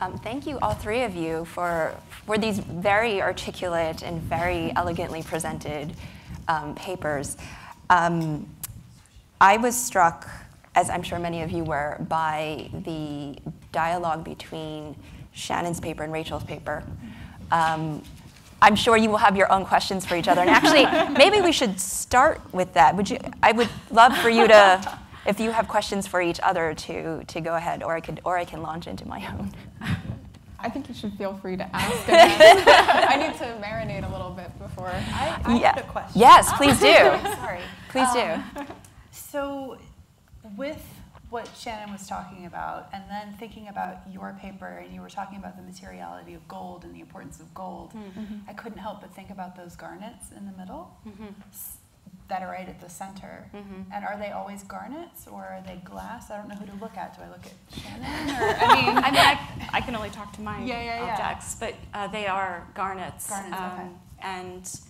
Um, thank you, all three of you, for, for these very articulate and very elegantly presented um, papers. Um, I was struck, as I'm sure many of you were, by the dialogue between Shannon's paper and Rachel's paper. Um, I'm sure you will have your own questions for each other. And actually, maybe we should start with that. Would you? I would love for you to, if you have questions for each other, to to go ahead, or I could, or I can launch into my own. I think you should feel free to ask. I need to marinate a little bit before. I, I Yeah. have a question. Yes, please do. Sorry. Please do. Um, So, with what Shannon was talking about, and then thinking about your paper, and you were talking about the materiality of gold and the importance of gold, I couldn't help but think about those garnets in the middle s- that are right at the center. And are they always garnets or are they glass? I don't know who to look at. Do I look at Shannon? Or, I mean, I mean, I, I can only talk to my Yeah, yeah, yeah. objects, but uh, they are garnets. um, Garnets, okay. And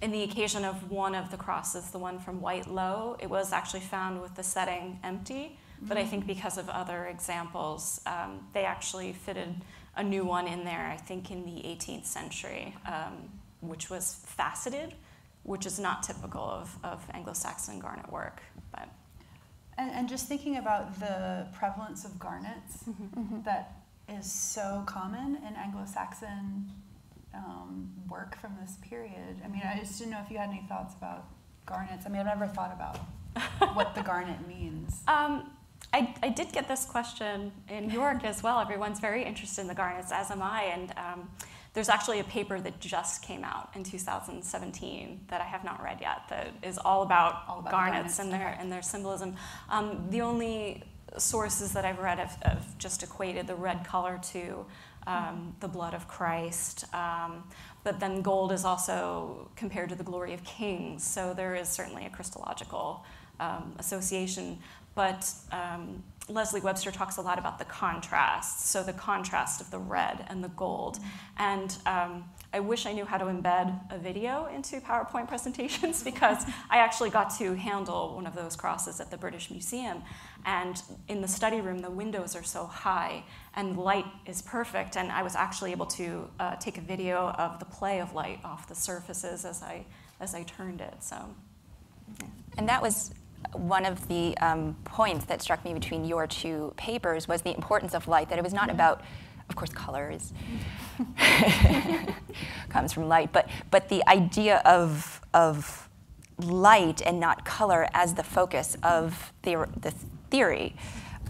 in the occasion of one of the crosses, the one from White Low, it was actually found with the setting empty. But I think because of other examples, um, they actually fitted a new one in there, I think in the 18th century, um, which was faceted, which is not typical of, of Anglo Saxon garnet work. But And, and just thinking about the prevalence of garnets that is so common in Anglo-Saxon um, work from this period. I mean, I just didn't know if you had any thoughts about garnets. I mean, I've never thought about what the garnet means. Um, I, I did get this question in York as well. Everyone's very interested in the garnets, as am I. And um, there's actually a paper that just came out in 2017 that I have not read yet that is all about, All about garnets, garnets, and their okay. and their symbolism. Um, the only sources that I've read have, have just equated the red color to um, the blood of Christ. Um, but then gold is also compared to the glory of kings, so there is certainly a Christological um, association. But um, Leslie Webster talks a lot about the contrast, so the contrast of the red and the gold. And um, I wish I knew how to embed a video into PowerPoint presentations because I actually got to handle one of those crosses at the British Museum. And in the study room, the windows are so high and light is perfect. And I was actually able to uh, take a video of the play of light off the surfaces as I, as I turned it. So, And that was one of the um, points that struck me between your two papers was the importance of light. That it was not about, of course, color is comes from light, but but the idea of of light and not color as the focus of the the theory.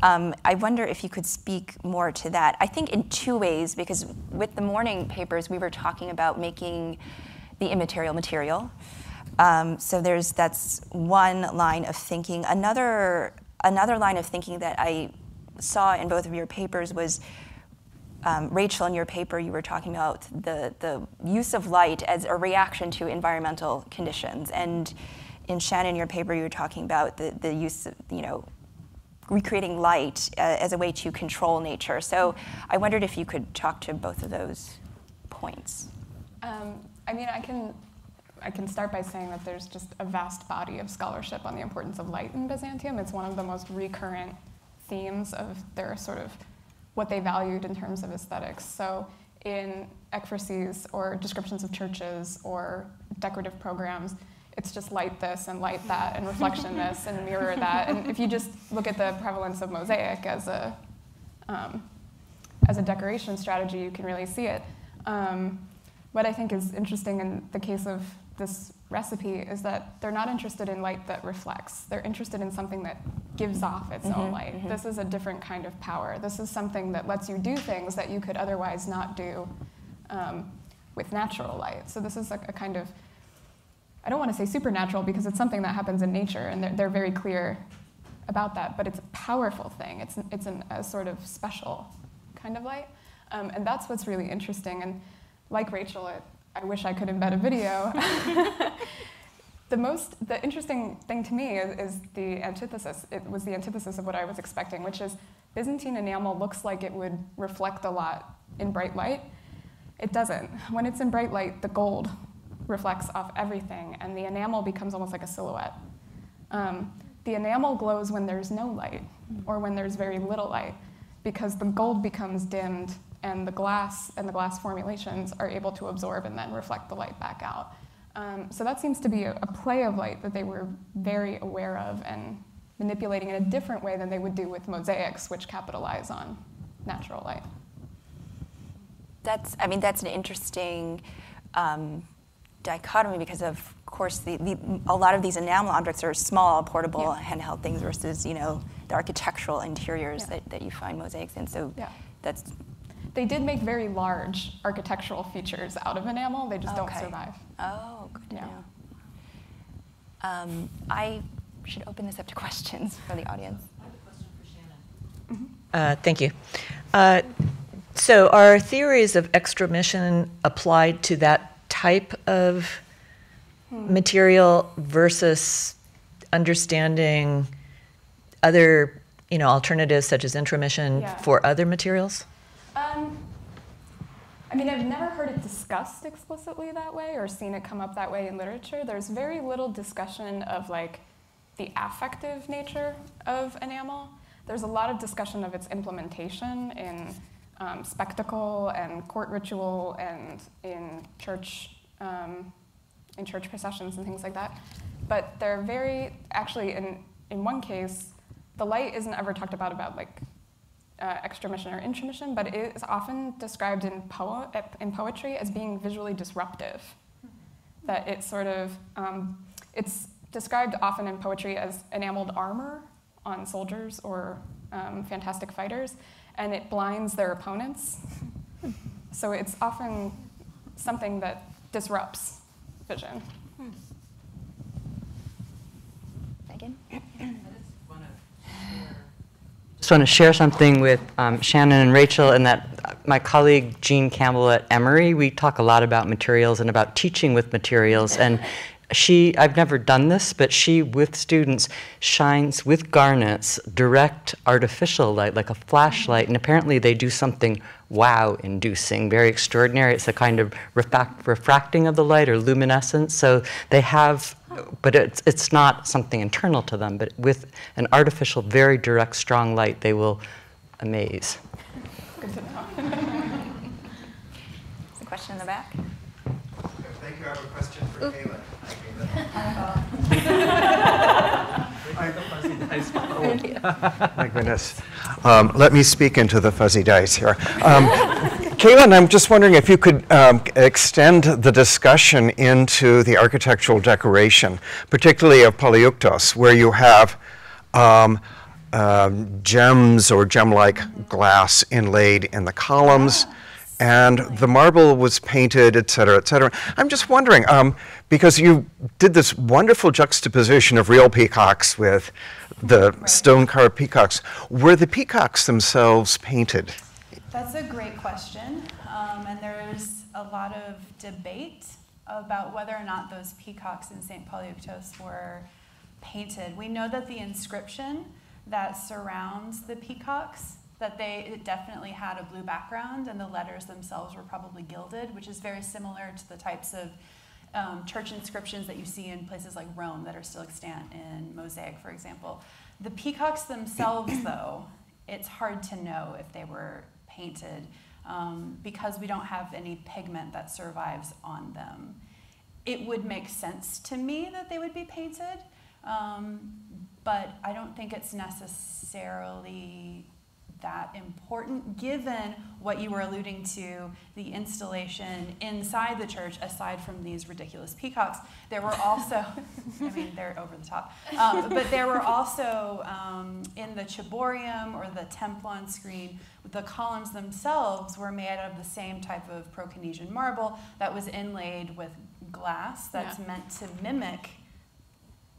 Um, I wonder if you could speak more to that. I think in two ways, because with the morning papers, we were talking about making the immaterial material. Um, so there's that's one line of thinking. Another another line of thinking that I saw in both of your papers was um, Rachel, in your paper, you were talking about the the use of light as a reaction to environmental conditions, and in Shannon, your paper, you were talking about the the use of you know recreating light uh, as a way to control nature. So I wondered if you could talk to both of those points. Um, I mean, I can, I can start by saying that there's just a vast body of scholarship on the importance of light in Byzantium. It's one of the most recurrent themes of their sort of what they valued in terms of aesthetics. So in ekphrases or descriptions of churches or decorative programs, it's just light this and light that and reflection this and mirror that. And if you just look at the prevalence of mosaic as a um, as a decoration strategy, you can really see it. Um, what I think is interesting in the case of this recipe is that they're not interested in light that reflects. They're interested in something that gives off its own Mhm, light. mhm. This is a different kind of power. This is something that lets you do things that you could otherwise not do um, with natural light. So this is a, a kind of, I don't want to say supernatural because it's something that happens in nature and they're, they're very clear about that, but it's a powerful thing. It's, it's an, a sort of special kind of light. Um, and that's what's really interesting. And like Rachel, it, I wish I could embed a video. the most, the interesting thing to me is, is the antithesis. It was the antithesis of what I was expecting, which is Byzantine enamel looks like it would reflect a lot in bright light. It doesn't. When it's in bright light, the gold reflects off everything, and the enamel becomes almost like a silhouette. Um, the enamel glows when there's no light or when there's very little light. because the gold becomes dimmed and the glass and the glass formulations are able to absorb and then reflect the light back out. Um, so that seems to be a, a, play of light that they were very aware of and manipulating in a different way than they would do with mosaics, which capitalize on natural light. That's, I mean, that's an interesting um, dichotomy because, of course, the, the, a lot of these enamel objects are small, portable, yeah. handheld things versus, you know, the architectural interiors yeah. that, that you find mosaics in. So yeah. that's they did make very large architectural features out of enamel. They just okay. don't survive. Oh, good to yeah. know. Um, I should open this up to questions for the audience. I have a question for Shannon. Mm-hmm. Uh, thank you. Uh, so, are theories of extramission applied to that type of hmm. material versus understanding other, you know, alternatives such as intromission yeah. for other materials? Um, I mean, I've never heard it discussed explicitly that way or seen it come up that way in literature. There's very little discussion of like the affective nature of enamel. There's a lot of discussion of its implementation in um, spectacle and court ritual and in church um, in church processions and things like that. But they're very actually in in one case, the light isn't ever talked about about like uh, extramission or intromission, but it is often described in, po- in poetry as being visually disruptive. That it's sort of, um, it's described often in poetry as enameled armor on soldiers or um, fantastic fighters, and it blinds their opponents. so it's often something that disrupts vision. Megan? Just want to share something with um, Shannon and Rachel and that uh, my colleague Jean Campbell at Emory, we talk a lot about materials and about teaching with materials. And she, I've never done this, but she, with students, shines with garnets direct artificial light, like a flashlight. And apparently they do something wow inducing, very extraordinary. It's a kind of refract, refracting of the light or luminescence. So they have but it's, it's not something internal to them, but with an artificial, very direct, strong light, they will amaze. Good to know. a question in the back. Thank you. I have a question for Kayla. My goodness. Um, let me speak into the fuzzy dice here. Um, Caitlin, I'm just wondering if you could um, extend the discussion into the architectural decoration, particularly of Polyeuctos, where you have um, um, gems or gem-like glass inlaid in the columns, and the marble was painted, et cetera, et cetera. I'm just wondering, um, because you did this wonderful juxtaposition of real peacocks with the right. stone carved peacocks. Were the peacocks themselves painted? That's a great question. Um, and there's a lot of debate about whether or not those peacocks in St. Polyeuctos were painted. We know that the inscription that surrounds the peacocks that they definitely had a blue background and the letters themselves were probably gilded, which is very similar to the types of um, church inscriptions that you see in places like Rome that are still extant in mosaic, for example. The peacocks themselves, though, it's hard to know if they were painted um, because we don't have any pigment that survives on them. It would make sense to me that they would be painted, um, but I don't think it's necessarily that important given what you were alluding to the installation inside the church aside from these ridiculous peacocks there were also i mean they're over the top um, but there were also um, in the ciborium or the templon screen the columns themselves were made out of the same type of Proconnesian marble that was inlaid with glass that's yeah. meant to mimic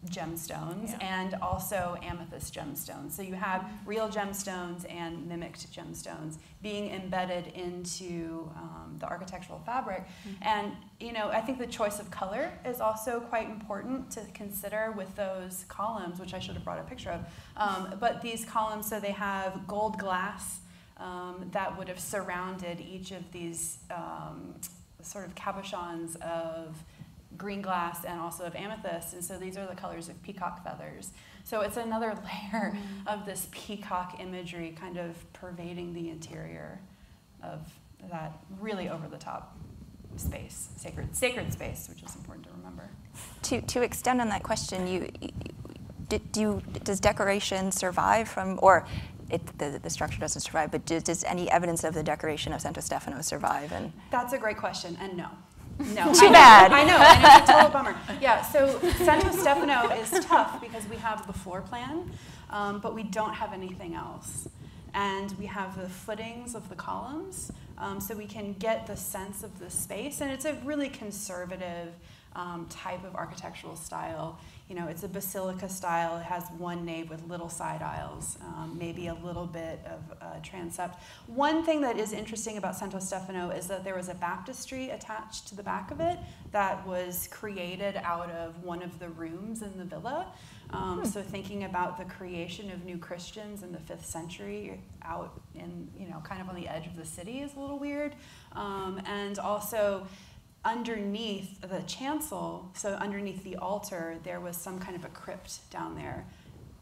gemstones yeah. and also amethyst gemstones. So you have real gemstones and mimicked gemstones being embedded into um, the architectural fabric. Mm-hmm. And you know, I think the choice of color is also quite important to consider with those columns, which I should have brought a picture of. Um, but these columns, so they have gold glass um, that would have surrounded each of these um, sort of cabochons of green glass and also of amethyst. And so these are the colors of peacock feathers. So it's another layer of this peacock imagery kind of pervading the interior of that really over the top space, sacred, sacred space, which is important to remember. To, to extend on that question, you, do, you, does decoration survive from, or it, the, the structure doesn't survive, but does, does any evidence of the decoration of Santo Stefano survive? And That's a great question, and no. No. Too I bad. I know, and it's a total bummer. Yeah, so Santo Stefano is tough because we have the floor plan, um, but we don't have anything else. And we have the footings of the columns, um, so we can get the sense of the space. And it's a really conservative um, type of architectural style. You know, it's a basilica style. It has one nave with little side aisles, um, maybe a little bit of uh, transept. One thing that is interesting about Santo Stefano is that there was a baptistry attached to the back of it that was created out of one of the rooms in the villa. Um, hmm. So thinking about the creation of new Christians in the fifth century out in, you know, kind of on the edge of the city is a little weird. Um, and also underneath the chancel, so underneath the altar, there was some kind of a crypt down there.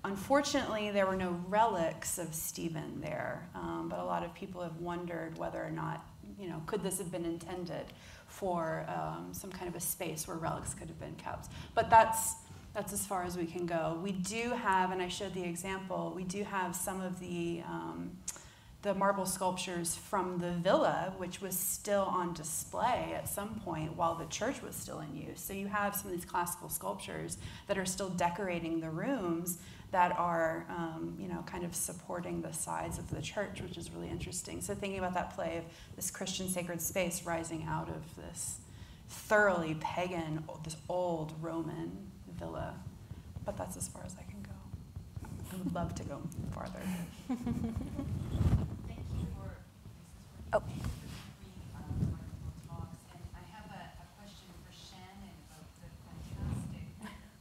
Unfortunately, there were no relics of Stephen there, um, but a lot of people have wondered whether or not, you know, could this have been intended for um, some kind of a space where relics could have been kept. But that's that's as far as we can go. We do have, and I showed the example, we do have some of the, um, the marble sculptures from the villa, which was still on display at some point while the church was still in use. So you have some of these classical sculptures that are still decorating the rooms that are, um, you know, kind of supporting the sides of the church, which is really interesting. So thinking about that play of this Christian sacred space rising out of this thoroughly pagan, this old Roman villa, but that's as far as I can go. I would love to go farther. oh.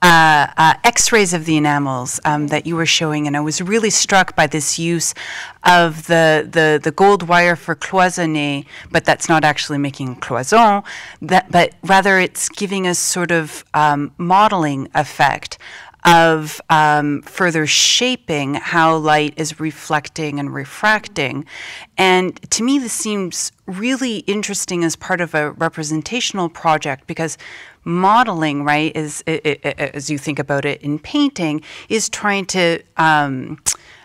Uh, uh, x-rays of the enamels um, that you were showing, and I was really struck by this use of the, the, the gold wire for cloisonné, but that's not actually making cloison, that, but rather it's giving us sort of um, modeling effect of um, further shaping how light is reflecting and refracting. And to me, this seems really interesting as part of a representational project because modeling, right, is it, it, as you think about it in painting, is trying to um,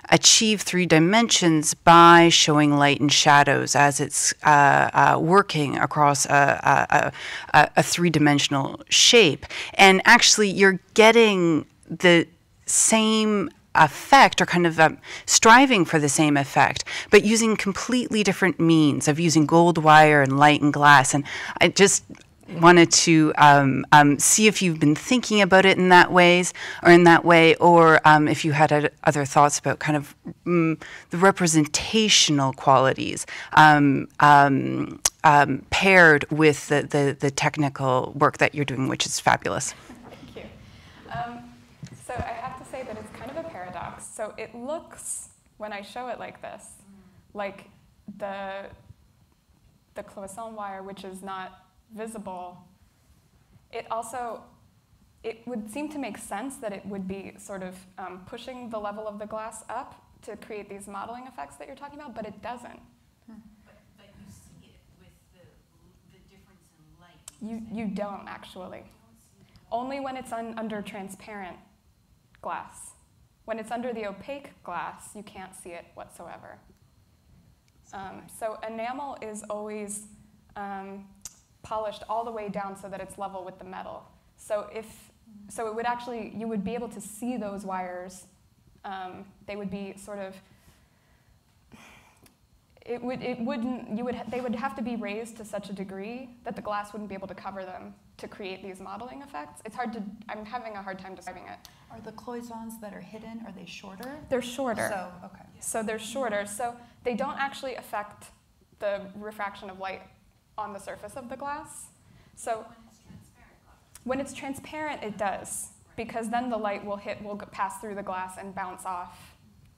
achieve three dimensions by showing light and shadows as it's uh, uh, working across a, a, a, a three dimensional shape. And actually, you're getting the same effect or kind of um, striving for the same effect, but using completely different means of using gold wire and light and glass. And I just wanted to um, um, see if you've been thinking about it in that ways or in that way, or um, if you had other thoughts about kind of mm, the representational qualities um, um, paired with the, the, the technical work that you're doing, which is fabulous. So I have to say that it's kind of a paradox. So it looks, when I show it like this, like the, the cloisonne wire, which is not visible, it also, it would seem to make sense that it would be sort of um, pushing the level of the glass up to create these modeling effects that you're talking about, but it doesn't. But, but you see it with the, the difference in light. You, you don't actually. Only when it's un, under transparent glass. When it's under the opaque glass, you can't see it whatsoever. Um, so enamel is always um, polished all the way down so that it's level with the metal. So if so, it would actually you would be able to see those wires. Um, they would be sort of. It would it wouldn't you would they would have to be raised to such a degree that the glass wouldn't be able to cover them to create these modeling effects. It's hard to I'm having a hard time describing it. Are the cloisons that are hidden, are they shorter? They're shorter. So, okay. So they're shorter. So they don't actually affect the refraction of light on the surface of the glass. So when it's transparent. When it's transparent, it does, because then the light will hit, will pass through the glass and bounce off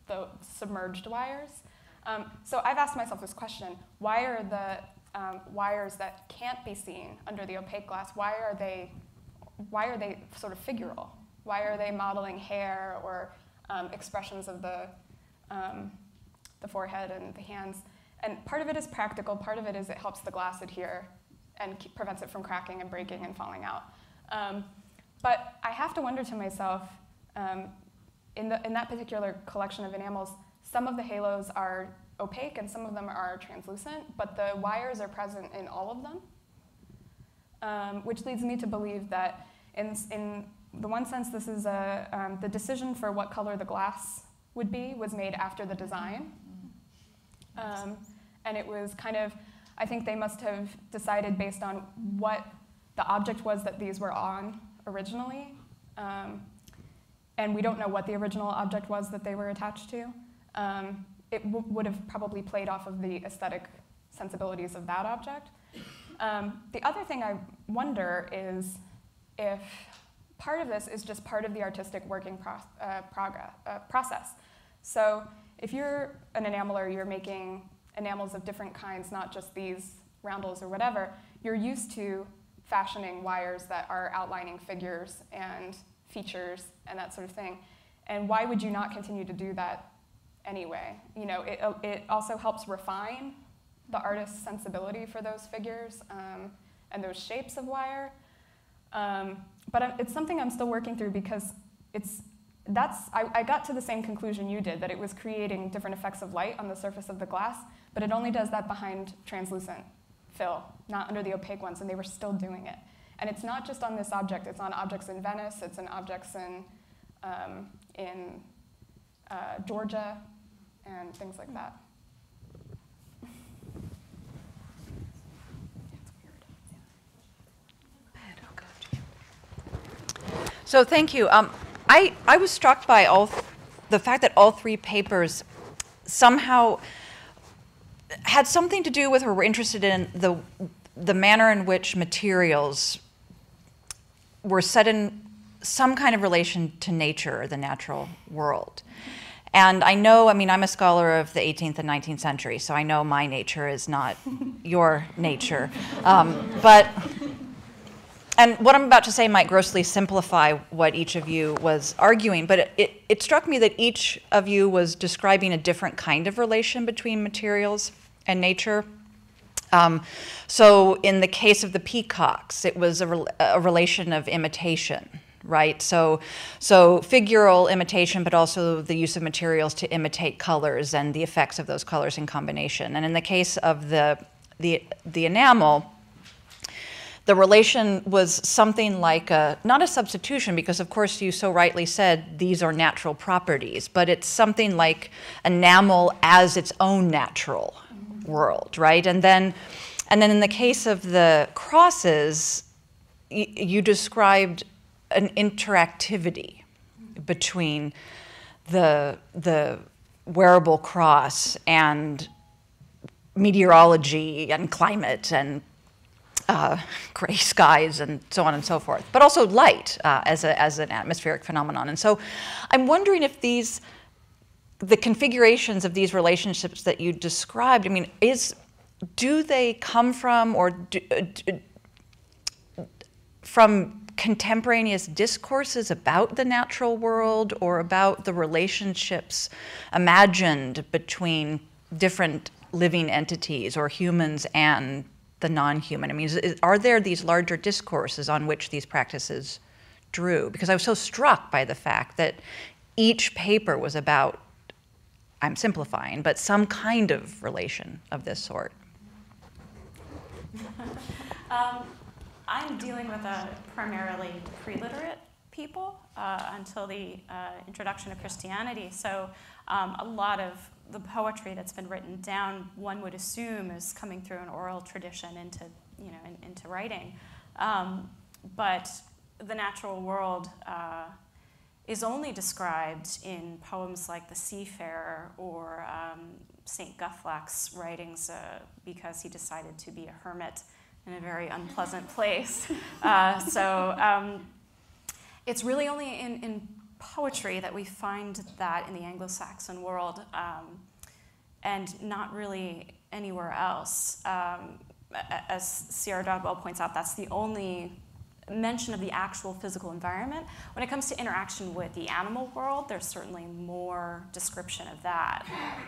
the submerged wires. Um, so I've asked myself this question, why are the um, wires that can't be seen under the opaque glass, why are they why are they sort of figural? Why are they modeling hair or um, expressions of the, um, the forehead and the hands? And part of it is practical, part of it is it helps the glass adhere and keep, prevents it from cracking and breaking and falling out. Um, but I have to wonder to myself, um, in, the, in that particular collection of enamels, some of the halos are opaque and some of them are translucent, but the wires are present in all of them, um, which leads me to believe that in, in the one sense, this is a, um, the decision for what color the glass would be was made after the design. Um, and it was kind of, I think they must have decided based on what the object was that these were on originally. Um, and we don't know what the original object was that they were attached to. Um, it would have probably played off of the aesthetic sensibilities of that object. Um, the other thing I wonder is if part of this is just part of the artistic working pro uh, uh, process. So if you're an enameler, you're making enamels of different kinds, not just these roundels or whatever, you're used to fashioning wires that are outlining figures and features and that sort of thing. And why would you not continue to do that anyway? You know, it, it also helps refine the artist's sensibility for those figures um, and those shapes of wire. Um, but it's something I'm still working through because it's that's I, I, got to the same conclusion you did that it was creating different effects of light on the surface of the glass, but it only does that behind translucent fill, not under the opaque ones, and they were still doing it. And it's not just on this object, it's on objects in Venice, it's in objects in, um, in uh, Georgia, and things like that. So thank you. Um, I, I was struck by all the fact that all three papers somehow had something to do with or were interested in the, the manner in which materials were set in some kind of relation to nature, or the natural world. And I know, I mean, I'm a scholar of the 18th and 19th century, so I know my nature is not your nature. Um, but, and what I'm about to say might grossly simplify what each of you was arguing, but it, it, it struck me that each of you was describing a different kind of relation between materials and nature. Um, so in the case of the peacocks, it was a, re a relation of imitation, right? So, so figural imitation, but also the use of materials to imitate colors and the effects of those colors in combination. And in the case of the, the, the enamel, the relation was something like a, not a substitution, because of course you so rightly said these are natural properties, but it's something like enamel as its own natural world, right? And then, and then in the case of the crosses, you described an interactivity between the, the wearable cross and meteorology and climate and uh, gray skies and so on and so forth, but also light uh, as, a, as an atmospheric phenomenon. And so I'm wondering if these the configurations of these relationships that you described, I mean, is do they come from or do, uh, from contemporaneous discourses about the natural world or about the relationships imagined between different living entities or humans and the non-human? I mean, is, are there these larger discourses on which these practices drew? Because I was so struck by the fact that each paper was about I'm simplifying, but some kind of relation of this sort. um, I'm dealing with a primarily pre-literate people uh, until the uh, introduction of Christianity. So um, a lot of the poetry that's been written down, one would assume, is coming through an oral tradition into, you know, in, into writing. Um, but the natural world uh, is only described in poems like The Seafarer or um, St. Guthlac's writings uh, because he decided to be a hermit in a very unpleasant place. Uh, so um, it's really only in, in, poetry that we find that in the Anglo Saxon world um, and not really anywhere else. Um, as C.R. Dodwell points out, that's the only mention of the actual physical environment. When it comes to interaction with the animal world, there's certainly more description of that.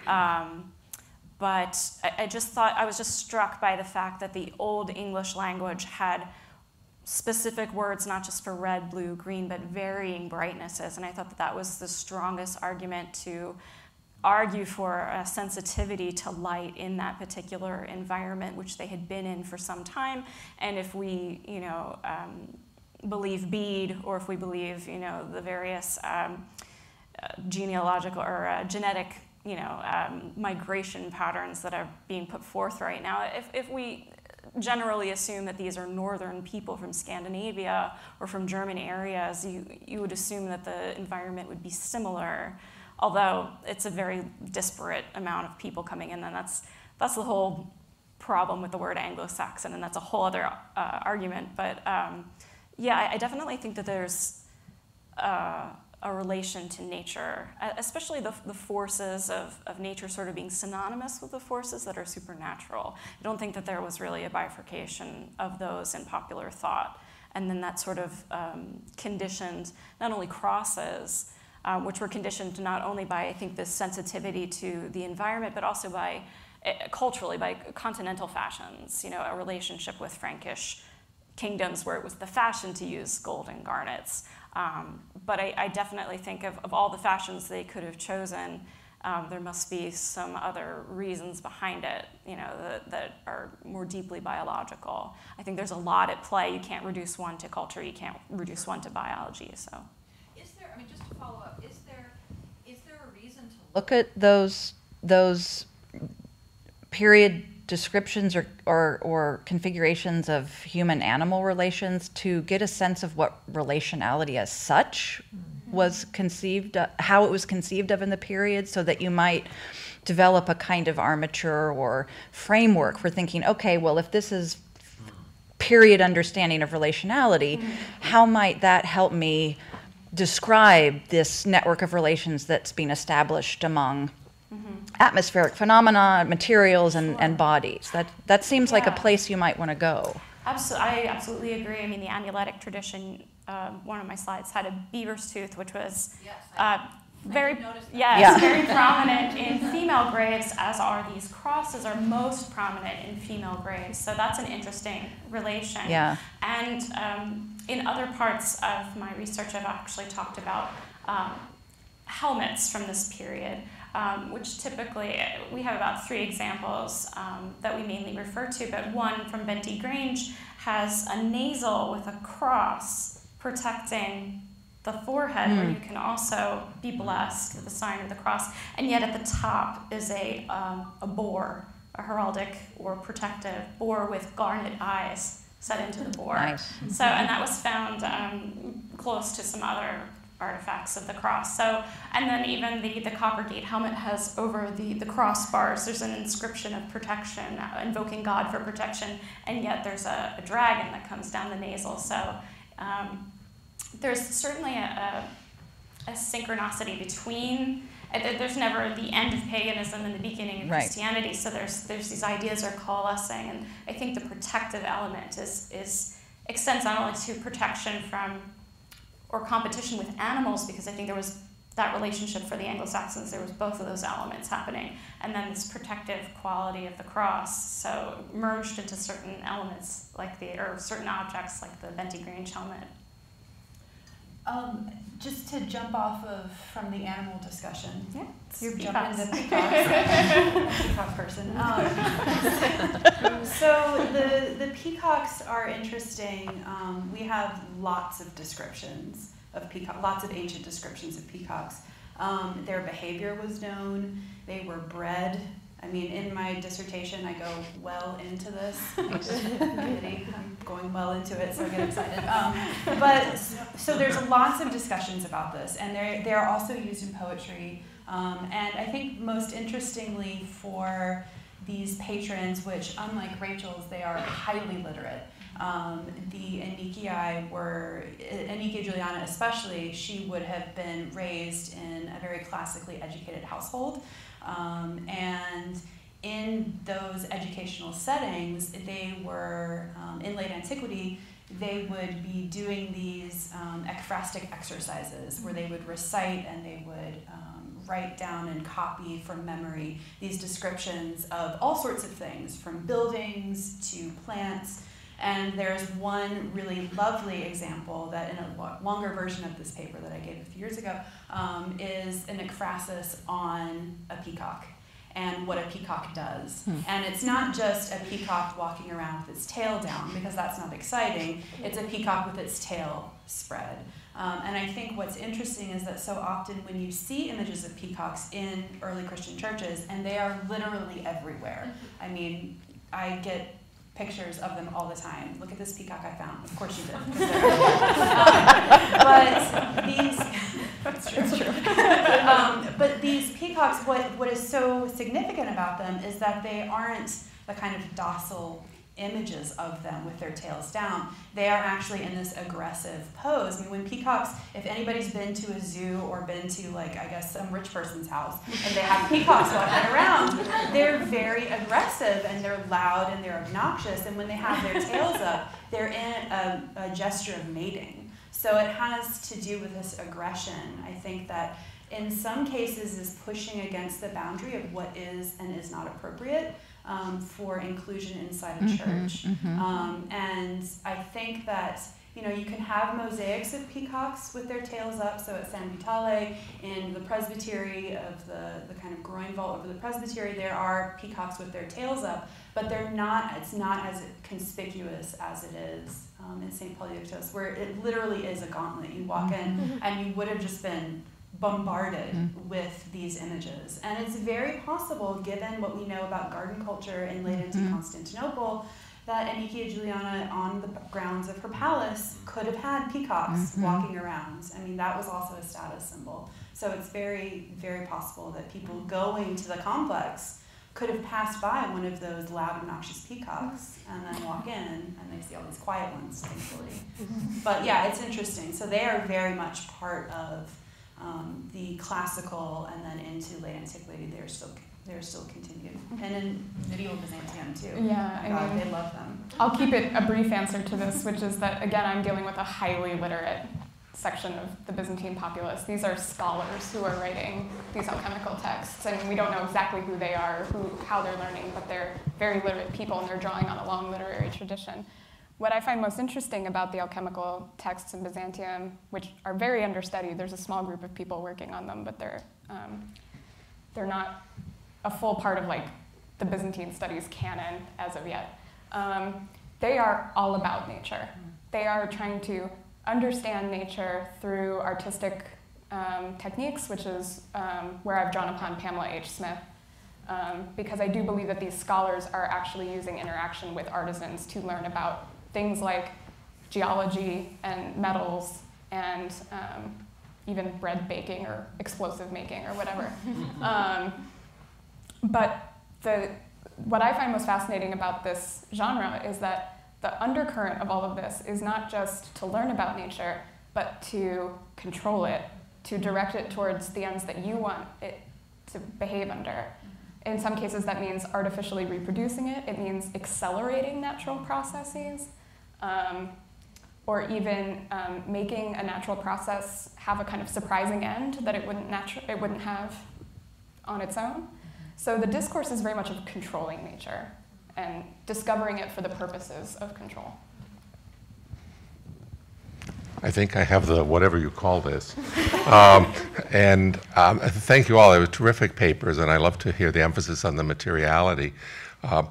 Um, but I, I just thought, I was just struck by the fact that the Old English language had specific words, not just for red, blue, green, but varying brightnesses. And I thought that that was the strongest argument to argue for a sensitivity to light in that particular environment, which they had been in for some time. And if we, you know, um, believe Bede, or if we believe, you know, the various um, uh, genealogical or uh, genetic, you know, um, migration patterns that are being put forth right now, if, if we generally assume that these are northern people from Scandinavia or from German areas, you, you would assume that the environment would be similar although it's a very disparate amount of people coming in, and that's, that's the whole problem with the word Anglo-Saxon, and that's a whole other uh, argument. But um, yeah, I, I, definitely think that there's uh, a relation to nature, especially the, the forces of, of nature sort of being synonymous with the forces that are supernatural. I don't think that there was really a bifurcation of those in popular thought. And then that sort of um, conditioned not only crosses, um, which were conditioned not only by, I think, this sensitivity to the environment, but also by uh, culturally, by continental fashions, you know, a relationship with Frankish kingdoms where it was the fashion to use gold and garnets. Um, but I, I, definitely think of, of all the fashions they could have chosen, um, there must be some other reasons behind it, you know, that, that, are more deeply biological. I think there's a lot at play. You can't reduce one to culture. You can't reduce one to biology. So is there? I mean, just to follow up. Is there is there a reason to look at those those period descriptions or, or, or configurations of human animal relations to get a sense of what relationality as such mm-hmm. was conceived, uh, how it was conceived of in the period, so that you might develop a kind of armature or framework for thinking, okay, well, if this is period understanding of relationality, mm-hmm. how might that help me describe this network of relations that's being established among. Atmospheric phenomena, materials, and, sure. and bodies. That, that seems yeah. like a place you might want to go. Absolutely, I absolutely agree. I mean, the amuletic tradition, uh, one of my slides had a beaver's tooth, which was uh, very yes, yeah. very prominent in female graves, as are these crosses are most prominent in female graves. So that's an interesting relation. Yeah. And um, in other parts of my research, I've actually talked about um, helmets from this period. Um, which typically we have about three examples um, that we mainly refer to, but one from Benty Grange has a nasal with a cross protecting the forehead, mm. where you can also be blessed with the sign of the cross. And yet at the top is a, um, a boar, a heraldic or protective boar with garnet eyes set into the boar. Nice. So, and that was found um, close to some other artifacts of the cross. So, and then even the, the Coppergate helmet has over the, the crossbars, there's an inscription of protection, uh, invoking God for protection, and yet there's a, a dragon that comes down the nasal. So, um, there's certainly a, a, a synchronicity between there's never the end of paganism and the beginning of right. Christianity. So there's there's these ideas are coalescing, and I think the protective element is is extends not only to protection from or competition with animals, because I think there was that relationship for the Anglo-Saxons. There was both of those elements happening, and then this protective quality of the cross. So merged into certain elements like the or certain objects like the Benty Grange helmet. Um, just to jump off of from the animal discussion. Yeah, you jump into peacocks. peacock person. Um, so the the peacocks are interesting. Um, we have lots of descriptions of peacock, lots of ancient descriptions of peacocks. Um, their behavior was known. They were bred I mean, in my dissertation, I go well into this. I'm going well into it, so I get excited. Um, but so there's lots of discussions about this, and they're, they're also used in poetry. Um, and I think most interestingly for these patrons, which unlike Rachel's, they are highly literate. Um, the Anicii were, Anicia Juliana especially, she would have been raised in a very classically educated household. Um, and in those educational settings, they were, um, in late antiquity, they would be doing these um, ekphrastic exercises where they would recite and they would um, write down and copy from memory these descriptions of all sorts of things, from buildings to plants. And there's one really lovely example that, in a longer version of this paper that I gave a few years ago, um, is an ekphrasis on a peacock and what a peacock does. Hmm. And it's not just a peacock walking around with its tail down, because that's not exciting. It's a peacock with its tail spread. Um, and I think what's interesting is that so often when you see images of peacocks in early Christian churches, and they are literally everywhere. I mean, I get pictures of them all the time. Look at this peacock I found. Of course you did. um, but these. It's true. It's true. um, but these peacocks, what, what is so significant about them is that they aren't the kind of docile images of them with their tails down. They are actually in this aggressive pose. I mean, when peacocks, if anybody's been to a zoo or been to, like, I guess, some rich person's house, and they have peacocks walking around, they're very aggressive and they're loud and they're obnoxious. And when they have their tails up, they're in a, a gesture of mating. So it has to do with this aggression. I think that in some cases is pushing against the boundary of what is and is not appropriate um, for inclusion inside a mm-hmm, church. Mm-hmm. Um, and I think that you know you can have mosaics of peacocks with their tails up. So at San Vitale, in the presbytery of the, the kind of groin vault over the presbytery, there are peacocks with their tails up, but they're not. It's not as conspicuous as it is um, in St. Paul where it literally is a gauntlet. You walk in mm-hmm. and you would have just been bombarded mm-hmm. with these images. And it's very possible, given what we know about garden culture in late mm-hmm. antique Constantinople, that Anicia Juliana, on the grounds of her palace, could have had peacocks mm-hmm. walking around. I mean, that was also a status symbol. So it's very, very possible that people going to the complex could have passed by one of those loud, obnoxious peacocks and then walk in and they see all these quiet ones, thankfully. Mm-hmm. But yeah, it's interesting. So they are very much part of um, the classical and then into late antiquity. They're still they're still continued, mm-hmm. and in medieval Byzantium too. Yeah, I God, mean, they love them. I'll keep it a brief answer to this, which is that again, I'm dealing with a highly literate section of the Byzantine populace. These are scholars who are writing these alchemical texts, and we don't know exactly who they are, who, how they're learning, but they're very literate people and they're drawing on a long literary tradition. What I find most interesting about the alchemical texts in Byzantium, which are very understudied, there's a small group of people working on them, but they're, um, they're not a full part of like the Byzantine studies canon as of yet. Um, they are all about nature. They are trying to understand nature through artistic um, techniques, which is um, where I've drawn upon Pamela H. Smith, um, because I do believe that these scholars are actually using interaction with artisans to learn about things like geology and metals and um, even bread baking or explosive making or whatever. Um, but the, what I find most fascinating about this genre is that the undercurrent of all of this is not just to learn about nature, but to control it, to direct it towards the ends that you want it to behave under. In some cases, that means artificially reproducing it, it means accelerating natural processes, um, or even um, making a natural process have a kind of surprising end that it wouldn't, natu- it wouldn't have on its own. So the discourse is very much of controlling nature and discovering it for the purposes of control. I think I have the whatever you call this. um, and um, thank you all. They were terrific papers, and I love to hear the emphasis on the materiality um,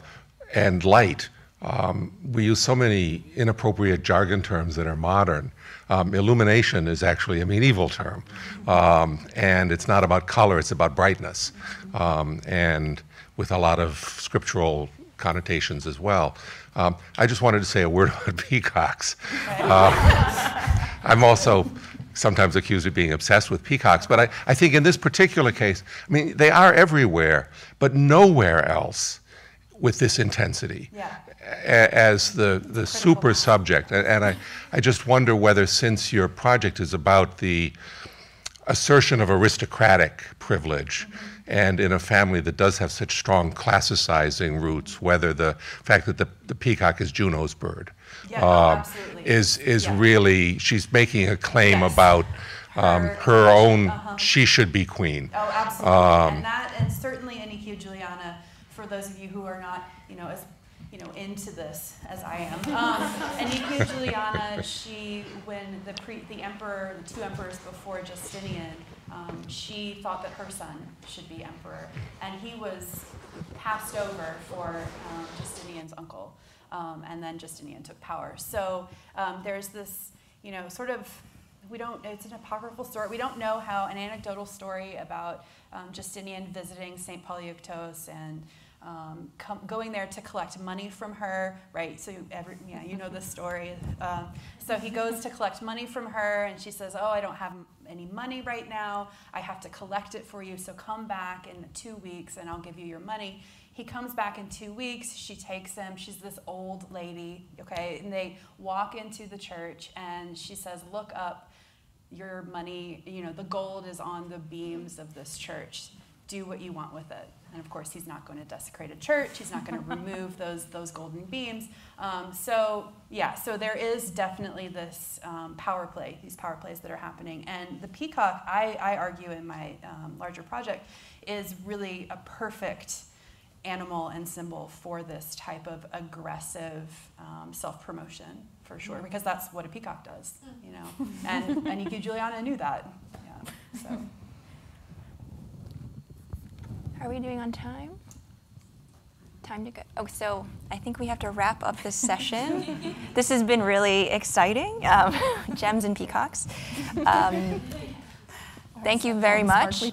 and light. Um, we use so many inappropriate jargon terms that are modern. Um, illumination is actually a medieval term, um, and it's not about color; it's about brightness, and with a lot of scriptural connotations as well. Um, I just wanted to say a word about peacocks. Uh, I'm also sometimes accused of being obsessed with peacocks, but I, I think in this particular case, I mean, they are everywhere, but nowhere else with this intensity yeah. As the, the super subject. And, and I, I just wonder whether, since your project is about the assertion of aristocratic privilege, mm-hmm and in a family that does have such strong classicizing roots, whether the fact that the, the peacock is Juno's bird Yeah, um, absolutely. is is Yeah. really she's making a claim Yes. about um, Her- her own uh-huh. she should be queen. Oh, absolutely. Um, and that, and certainly Anicia Juliana, for those of you who are not, you know, as you know, into this as I am. Um, Anicia Juliana, she, when the pre, the emperor, the two emperors before Justinian, um, she thought that her son should be emperor, and he was passed over for um, Justinian's uncle, um, and then Justinian took power. So um, there's this, you know, sort of we don't it's an apocryphal story we don't know how an anecdotal story about um, justinian visiting st polyeuctos and um, going there to collect money from her right so every, yeah, you know the story um, so he goes to collect money from her and she says oh i don't have any money right now i have to collect it for you so come back in two weeks and i'll give you your money he comes back in two weeks. She takes him. She's this old lady, okay? And they walk into the church, and she says, Look up. Your money, you know, the gold is on the beams of this church. Do what you want with it. And of course, he's not going to desecrate a church. He's not going to remove those, those golden beams. Um, so, yeah, so there is definitely this um, power play, these power plays that are happening. And the peacock, I, I argue in my um, larger project, is really a perfect animal and symbol for this type of aggressive um, self-promotion for sure because that's what a peacock does you know and Anicia Juliana knew that yeah so Are we doing on time? Time to go. Oh, so I think we have to wrap up this session. this has been really exciting. Um, gems and peacocks. Um, thank you very much.